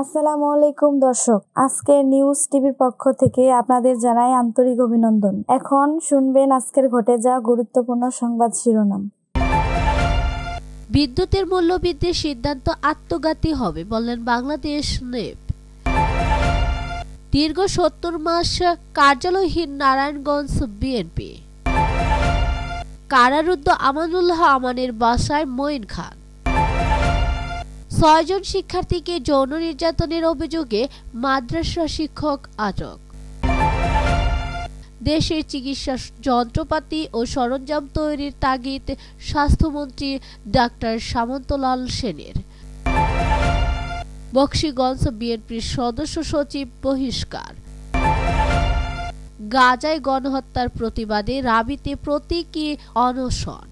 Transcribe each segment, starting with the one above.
আসসালামু আলাইকুম দর্শক, আজকে নিউজ টিভির পক্ষ থেকে আপনাদের জানাই আন্তরিক অভিনন্দন। এখন শুনবেন আজকের ঘটে যাওয়া গুরুত্বপূর্ণ সংবাদ শিরোনাম। বিদ্যুতের মূল্য বৃদ্ধির সিদ্ধান্ত আত্মঘাতী হবে বললেন বাংলাদেশ নেপ দীর্ঘ সত্তর মাস কার্যালয়হীন নারায়ণগঞ্জ বিএনপি। কারারুদ্ধ আমানুল্লাহ আমানের বাসায় মঈন খান। ছয়জন শিক্ষার্থীকে যৌন নির্যাতনের অভিযোগে মাদ্রাসা শিক্ষক আটক। দেশের চিকিৎসা যন্ত্রপাতি ও সরঞ্জাম তৈরির তাগিদ স্বাস্থ্যমন্ত্রী ডাক্তার সামন্তলাল সেনের। বক্সিগঞ্জ বিএনপির সদস্য সচিব বহিষ্কার। গাজায় গণহত্যার প্রতিবাদে রাবিতে প্রতীকী অনশন।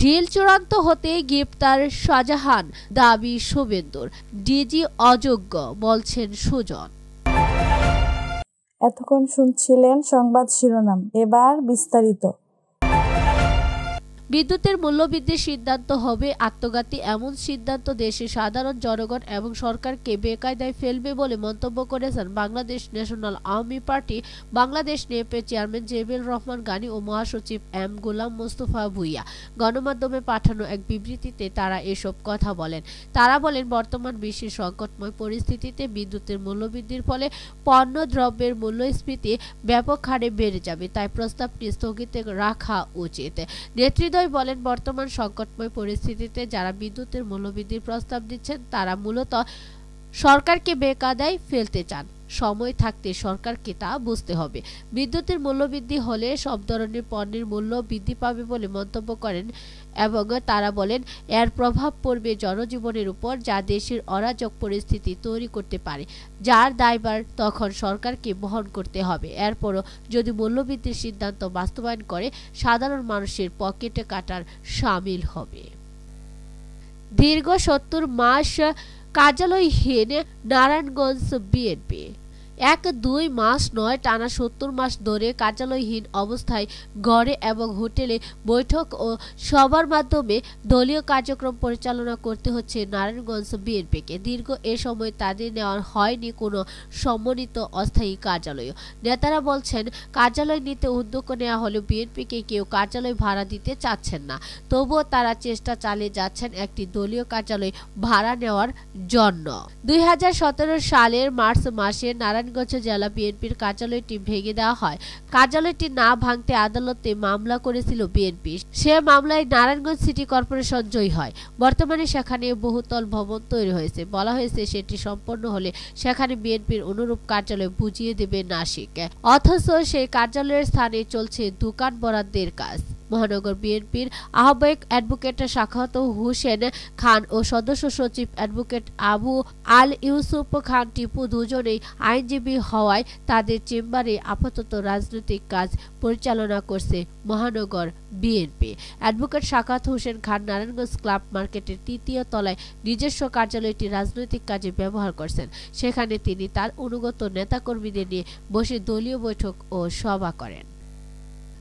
ডিল চূড়ান্ত হতে গ্রেপ্তার শাহজাহান, দাবি শুভেন্দুর। ডিজি অযোগ্য, বলছেন সুজন। এতক্ষণ শুনছিলেন সংবাদ শিরোনাম, এবার বিস্তারিত। বিদ্যুতের মূল্যবৃদ্ধির সিদ্ধান্ত হবে আত্মঘাতী। এমন সিদ্ধান্ত দেশে সাধারণ জনগণ এবং সরকারকে বেকায়দায় ফেলবে বলে মন্তব্য করেছেন বাংলাদেশ ন্যাশনাল আওয়ামী পার্টি। বাংলাদেশ নেপে চেয়ারম্যান জেবিল রহমান, গানী ও মহাসচিব এম গোলাম মোস্তফা ভুইয়া গণমাধ্যমে পাঠানো এক বিবৃতিতে তারা এসব কথা বলেন। তারা বলেন, বর্তমান বিশ্বের সংকটময় পরিস্থিতিতে বিদ্যুতের মূল্যবৃদ্ধির ফলে পণ্য দ্রব্যের মূল্যস্ফীতি ব্যাপক হারে বেড়ে যাবে, তাই প্রস্তাবটি স্থগিত রাখা উচিত। নেতৃত্ব বিজয় বলেন বর্তমান সংকটময় পরিস্থিতিতে যারা বিদ্যুতের মূল্যবৃদ্ধির প্রস্তাব দিচ্ছেন তারা মূলত সরকারকে বেকাদায় ফেলতে চান। সময় থাকতে সরকারকে তা বুঝতে হবে। বিদ্যুতের মূল্যবৃদ্ধি হলে সব ধরনের পণ্যের মূল্য বৃদ্ধি পাবে বলে মন্তব্য করেন এবং তারা বলেন, এর প্রভাব পড়বে জনজীবনের উপর যা দেশের অরাজক পরিস্থিতি তৈরি করতে পারে। যার দায়ভার তখন সরকারকে বহন করতে হবে। এরপরও যদি মূল্যবৃদ্ধির সিদ্ধান্ত বাস্তবায়ন করে, সাধারণ মানুষের পকেটে কাটার সামিল হবে। দীর্ঘ সত্তর মাস কার্যালয়হীন নারায়ণগঞ্জ বিএনপি। এক, দুই মাস, নয়, টানা সত্তর মাস ধরে কার্যালয়হীন অবস্থায় ঘরে এবং হোটেলে বৈঠক ও সবার মাধ্যমে দলীয় কার্যক্রম পরিচালনা করতে হচ্ছে নারায়ণগঞ্জ বিএনপিকে। দীর্ঘ এ সময় তাদের নেওয়া হয়নি কোনো সমন্বিত অস্থায়ী কার্যালয়। নেতারা বলছেন, কার্যালয় নিতে উদ্যোগ নেওয়া হলেও বিএনপিকে কেউ কার্যালয় ভাড়া দিতে চাচ্ছেন না। তবুও তারা চেষ্টা চালিয়ে যাচ্ছেন একটি দলীয় কার্যালয় ভাড়া নেওয়ার জন্য। দুই হাজার সতেরো সালের মার্চ মাসে নারায়ণ নারায়ণগঞ্জ জেলা বিএনপির কার্যালয়টি ভেঙে দেওয়া হয়। কার্যালয়টি না ভাঙতে আদালতে মামলা করেছিল বিএনপি। সে মামলায় নারায়ণগঞ্জ সিটি কর্পোরেশন জয়ী হয়। বর্তমানে সেখানে বহুতল ভবন তৈরি হয়েছে। বলা হয়েছে সেটি সম্পন্ন হলে সেখানে বিএনপির অনুরূপ কার্যালয় বুঝিয়ে দেবে নাসিক। অথচ সেই কার্যালয়ের স্থানে চলছে দোকান বরাদ্দের কাজ। মহানগর বিএনপির আহ্বায়ক অ্যাডভোকেট শাখাত হোসেন খান ও সদস্য সচিব অ্যাডভোকেট আবু আল ইউসুফ খান টিপু দুজনেই আইনজীবী হওয়ায় তাদের চেম্বারে আপাতত রাজনৈতিক কাজ পরিচালনা করছে মহানগর বিএনপি। অ্যাডভোকেট শাখাত হোসেন খান নারায়ণগঞ্জ ক্লাব মার্কেটের তৃতীয় তলায় নিজস্ব কার্যালয়টি রাজনৈতিক কাজে ব্যবহার করছেন। সেখানে তিনি তার অনুগত নেতাকর্মীদের নিয়ে বসে দলীয় বৈঠক ও সভা করেন।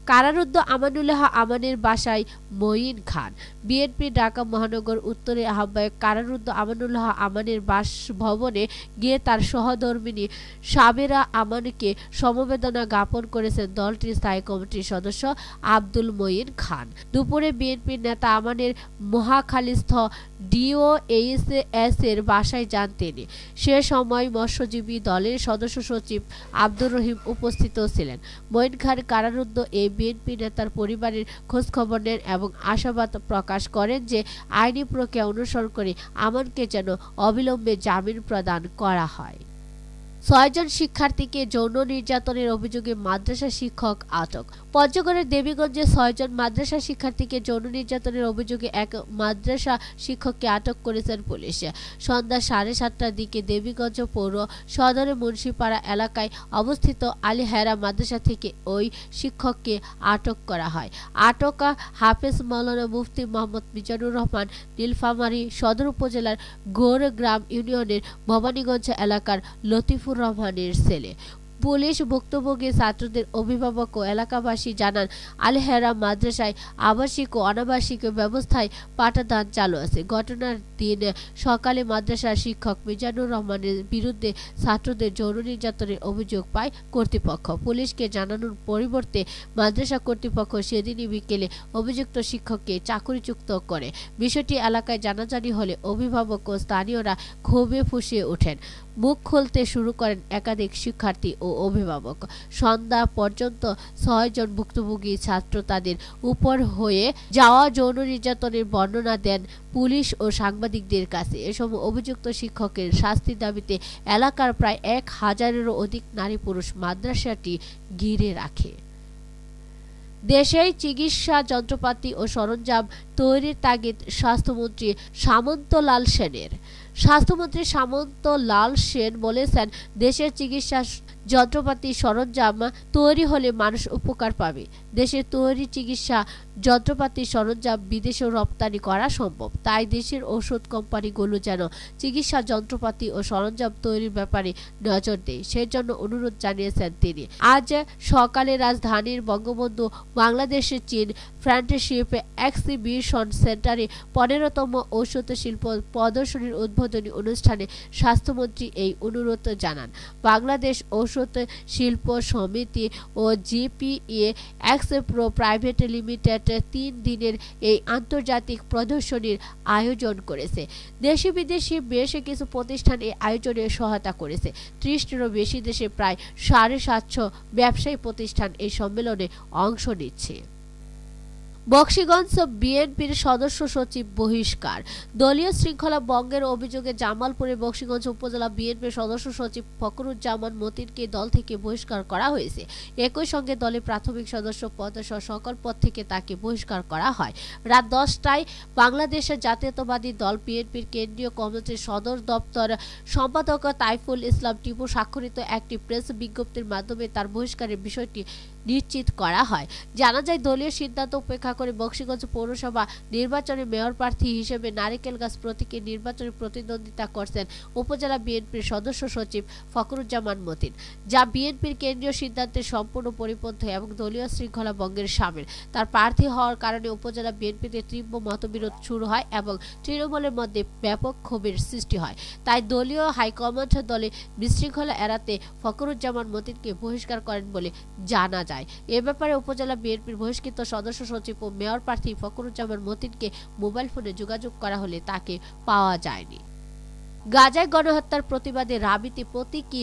কারারুদ্ধ আমানুল্লাহ আমানের বাসায় মঈন খান। বিএনপি, ঢাকা মহানগর উত্তরে আহ্বায়ক কারারুদ্ধ আমানুল্লাহ আমানের বাসভবনে গিয়ে তার সহধর্মিনী সাবেরা আমানকে সমবেদনা জ্ঞাপন করেছেন দলটির স্থায়ী কমিটির সদস্য আব্দুল মঈন খান। দুপুরে বিএনপির নেতা আমানের মহাখালীস্থ ডিওএইচএস এর বাসায় যান তিনি। সে সময় মৎস্যজীবী দলের সদস্য সচিব আব্দুর রহিম উপস্থিত ছিলেন। মঈন খান কারারুদ্ধ এই বিএনপি নেতার পরিবারের খোঁজখবর নেন এবং আশাবাদ প্রকাশ করেন যে আইনি প্রক্রিয়া অনুসরণ করে আমানকে যেন অবিলম্বে জামিন প্রদান করা হয়। ছয়জন শিক্ষার্থীকে যৌন নির্যাতনের অভিযোগে মাদ্রাসা শিক্ষক আটক। পঞ্চগড়ের দেবীগঞ্জে ছয়জন মাদ্রাসা শিক্ষার্থীকে যৌন নির্যাতনের অভিযোগে এক মাদ্রাসা শিক্ষককে আটক করেছেন পুলিশ। সন্ধ্যা সাড়ে সাতটার দিকে দেবীগঞ্জ পৌর সদরের মুন্সিপাড়া এলাকায় অবস্থিত আলী হেরা মাদ্রাসা থেকে ওই শিক্ষককে আটক করা হয়। আটক হাফেজ মৌলানা মুফতি মোহাম্মদ মিজানুর রহমান নীলফামারী সদর উপজেলার গোরগ্রাম ইউনিয়নের ভবানীগঞ্জ এলাকার লতিফুর রহমানের ছেলে। পুলিশ ভুক্তভোগী ছাত্রদের অভিভাবক ও এলাকাবাসী জানান, আলহেরা মাদ্রাসায় আবাসিক ও অনাবাসিক ব্যবস্থায় পাঠাদান চালু আছে। ঘটনার দিন সকালে মাদ্রাসার শিক্ষক মিজানুর রহমানের বিরুদ্ধে ছাত্রদের যৌন নির্যাতনের অভিযোগ পায় কর্তৃপক্ষ। পুলিশকে জানানোর পরিবর্তে মাদ্রাসা কর্তৃপক্ষ সেদিনই বিকেলে অভিযুক্ত শিক্ষককে চাকরিচ্যুত করে। বিষয়টি এলাকায় জানাজানি হলে অভিভাবক ও স্থানীয়রা ক্ষোভে ফুসিয়ে ওঠেন। মুখ খুলতে শুরু করেন একাধিক শিক্ষার্থী ও অভিভাবক। সন্ধ্যা পর্যন্ত ছয়জন ভুক্তভোগী ছাত্র তাদের উপর হয়ে যাওয়া যৌন নির্যাতনের বর্ণনা দেন পুলিশ ও সাংবাদিকদের কাছে। এ সময় অভিযুক্ত শিক্ষকের শাস্তির দাবিতে এলাকার প্রায় এক হাজারেরও অধিক নারী পুরুষ মাদ্রাসাটি ঘিরে রাখে। দেশেই চিকিৎসা যন্ত্রপাতি ও সরঞ্জাম তৈরির তাগিদ স্বাস্থ্যমন্ত্রী সামন্তলাল সেনের। স্বাস্থ্যমন্ত্রী সামন্ত লাল সেন বলেছেন দেশের চিকিৎসা যন্ত্রপাতি সরঞ্জাম তৈরি হলে মানুষ উপকার পাবে। দেশের তৈরি চিকিৎসা যন্ত্রপাতি সরঞ্জাম বিদেশেও রপ্তানি করা সম্ভব। তাই দেশের ওষুধ কোম্পানিগুলো যেন চিকিৎসা যন্ত্রপাতি ও সরঞ্জাম তৈরির ব্যাপারে নজর দেয় সেই জন্য অনুরোধ জানিয়েছেন তিনি। আজ সকালে রাজধানীর বঙ্গবন্ধু, বাংলাদেশের চীন ফ্রেন্ডশিপ এক্সিবিশন সেন্টারে পনেরোতম ঔষধ শিল্প প্রদর্শনীর উদ্বোধনী অনুষ্ঠানে স্বাস্থ্যমন্ত্রী এই অনুরোধ জানান। বাংলাদেশ ঔষধ শিল্প সমিতি ও জিপিএ এক্সপ্রো প্রাইভেট লিমিটেড তিন দিনের এই আন্তর্জাতিক প্রদর্শনীর আয়োজন করেছে। দেশি বিদেশি বেশ কিছু প্রতিষ্ঠান এই আয়োজনে সহায়তা করেছে। ত্রিশটিরও বেশি দেশে প্রায় সাড়ে সাতশো ব্যবসায়ী প্রতিষ্ঠান এই সম্মেলনে অংশ নিচ্ছে। বক্সিগঞ্জ বিএনপির সদস্য সচিব বহিষ্কার। দলীয় শৃঙ্খলা বঙ্গের অভিযোগে জামালপুরে বক্সিগঞ্জ উপজেলা বিএনপির সদস্য সচিব ফখরুজ্জামান মতিনকে দল থেকে বহিষ্কার করা হয়েছে। একই সঙ্গে দলের প্রাথমিক সদস্য পদ সহ সকল পদ থেকে তাকে বহিষ্কার করা হয়। রাত দশটায় বাংলাদেশের জাতীয়তাবাদী দল বিএনপির কেন্দ্রীয় কমিটির সদর দপ্তর সম্পাদক তাইফুল ইসলাম টিপু স্বাক্ষরিত একটি প্রেস বিজ্ঞপ্তির মাধ্যমে তার বহিষ্কারের বিষয়টি নিশ্চিত করা হয়। জানা যায়, দলীয় সিদ্ধান্ত উপেক্ষা করে বক্সিগঞ্জ পৌরসভা নির্বাচনে মেয়র প্রার্থী হিসেবে নারিকেল গাছ প্রতীকে নির্বাচনে প্রতিদ্বন্দ্বিতা করছেন উপজেলা বিএনপির সদস্য সচিব ফখরুজ্জামান মতিন, যা বিএনপির কেন্দ্রীয় সিদ্ধান্তের সম্পূর্ণ পরিপন্থ এবং দলীয় শৃঙ্খলা ভঙ্গের সামিল। তার প্রার্থী হওয়ার কারণে উপজেলা বিএনপিতে তীব্র মতবিরোধ শুরু হয় এবং তৃণমূলের মধ্যে ব্যাপক ক্ষোভের সৃষ্টি হয়। তাই দলীয় হাইকমান্ড দলে বিশৃঙ্খলা এড়াতে ফখরুজ্জামান মতিনকে বহিষ্কার করেন বলে জানা যায় যায়। এ ব্যাপারে উপজেলা বিএনপির বহিষ্কৃত সদস্য সচিব ও মেয়র প্রার্থী ফখরুজ্জামান মতিনকে মোবাইল ফোনে যোগাযোগ করা হলে তাকে পাওয়া যায়নি। গাজায় গণহত্যার প্রতিবাদে রাবিতে প্রতীকী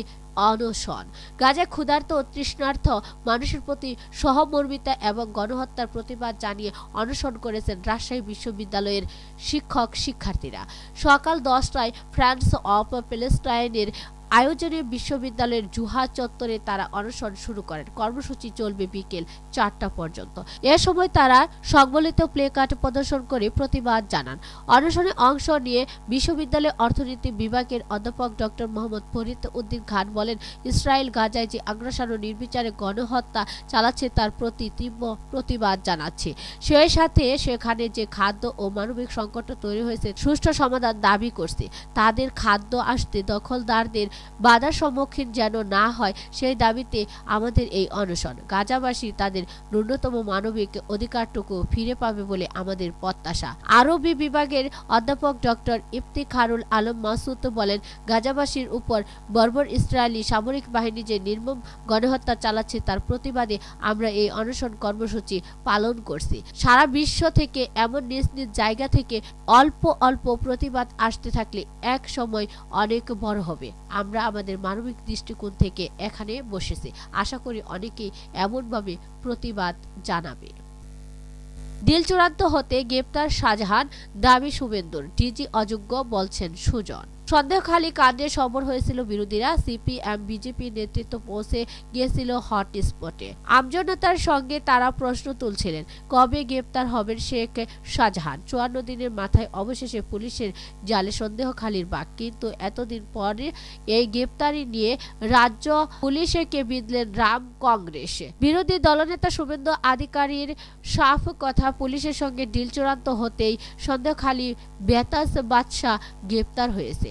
অনশন। গাজায় ক্ষুধার্ত ও তৃষ্ণার্থ মানুষের প্রতি সহমর্মিতা এবং গণহত্যার প্রতিবাদ জানিয়ে অনশন করেছেন রাজশাহী বিশ্ববিদ্যালয়ের শিক্ষক শিক্ষার্থীরা সকাল দশটায় ফ্রান্স অফ প্যালেস্টাইনের আয়োজনে বিশ্ববিদ্যালয়ের জুহা চত্বরে তারা অনশন শুরু করেন। কর্মসূচি চলবে বিকেল চারটা পর্যন্ত। এ সময় তারা সংবলিত প্লে কার্ড প্রদর্শন করে প্রতিবাদ জানান। অনশনে অংশ নিয়ে বিশ্ববিদ্যালয়ের অর্থনীতি বিভাগের অধ্যাপক ডক্টর মোহাম্মদ ফরিদ উদ্দিন খান বলেন, ইসরায়েল গাজায় যে আগ্রাসন ও নির্বিচারে গণহত্যা চালাচ্ছে তার প্রতি তীব্র প্রতিবাদ জানাচ্ছে। সেই সাথে সেখানে যে খাদ্য ও মানবিক সংকট তৈরি হয়েছে, সুষ্ঠু সমাধান দাবি করছে। তাদের খাদ্য আসতে দখলদারদের বাধার সম্মুখীন যেন না হয়, সেই দাবিতে আমাদের এই অনশন। গাজাবাসী তাদের ন্যূনতম মানবিক অধিকারটুকু ফিরে পাবে বলে আমাদের প্রত্যাশা। আরবি বিভাগের অধ্যাপক ডক্টর ইফতিখারুল আলম মাসুদ বলেন, গাজাবাসীর উপর বর্বর ইসরায়েলি সামরিক বাহিনী যে নির্মম গণহত্যা চালাচ্ছে, তার প্রতিবাদে আমরা এই অনশন কর্মসূচি পালন করছি। সারা বিশ্ব থেকে এমন নিজ নিজ জায়গা থেকে অল্প অল্প প্রতিবাদ আসতে থাকলে এক সময় অনেক বড় হবে। আমরা আমাদের মানবিক দৃষ্টিকোণ থেকে এখানে বসেছি। আশা করি অনেকেই এমনভাবে প্রতিবাদ জানাবে। দিল চূড়ান্ত হতে গ্রেপ্তার শাহজাহান দাবি শুভেন্দুর, ডিজি অযোগ্য বলছেন সুজন। সন্দেহখালী কাণ্ডে সবর হয়েছিল বিরোধীরা। সিপিএম, বিজেপি নেতৃত্ব পৌঁছে গিয়েছিল হট স্পটে আমজনতার সঙ্গে তারা প্রশ্ন তুলছিলেন, কবে গ্রেপ্তার হবেন শেখ শাহজাহান? চুয়ান্ন দিনের মাথায় অবশেষে পুলিশের জালে সন্দেহখালীর বাক কিন্তু এতদিন পরে এই গ্রেপ্তারি নিয়ে রাজ্য পুলিশকে বিদলেন রাম কংগ্রেস। বিরোধী দলনেতা শুভেন্দু আধিকারীর সাফ কথা পুলিশের সঙ্গে ডিল চূড়ান্ত হতেই সন্দেহখালী বেতাস বাদশাহ গ্রেপ্তার হয়েছে।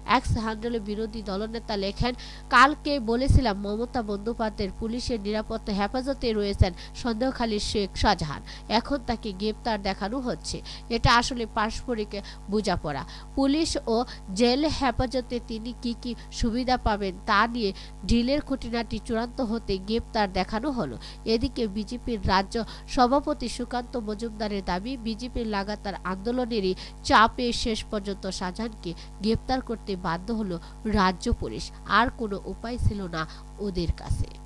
এক্স হ্যান্ডেলে বিরোধী দলনেতা লেখেন, কালকে বলেছিলাম মমতা বন্দ্যোপাধ্যায়ের পুলিশের নিরাপত্তা হেফাজতে রয়েছেন সন্দেহখালী শেখ শাহজাহান। এখন তাকে গ্রেপ্তার দেখানো হচ্ছে। এটা আসলে পারস্পরিক বোঝাপড়া। পুলিশ ও জেল হেফাজতে তিনি কি কি সুবিধা পাবেন তা নিয়ে ঢিলের খুঁটিনাটি চূড়ান্ত হতে গ্রেপ্তার দেখানো হলো। এদিকে বিজেপির রাজ্য সভাপতি সুকান্ত মজুমদারের দাবি, বিজেপির লাগাতার আন্দোলনেরই চাপে শেষ পর্যন্ত শাহজাহানকে গ্রেপ্তার করতে বাধ্য হলো রাজ্য পুলিশ। আর কোনো উপায় ছিল না ওদের কাছে।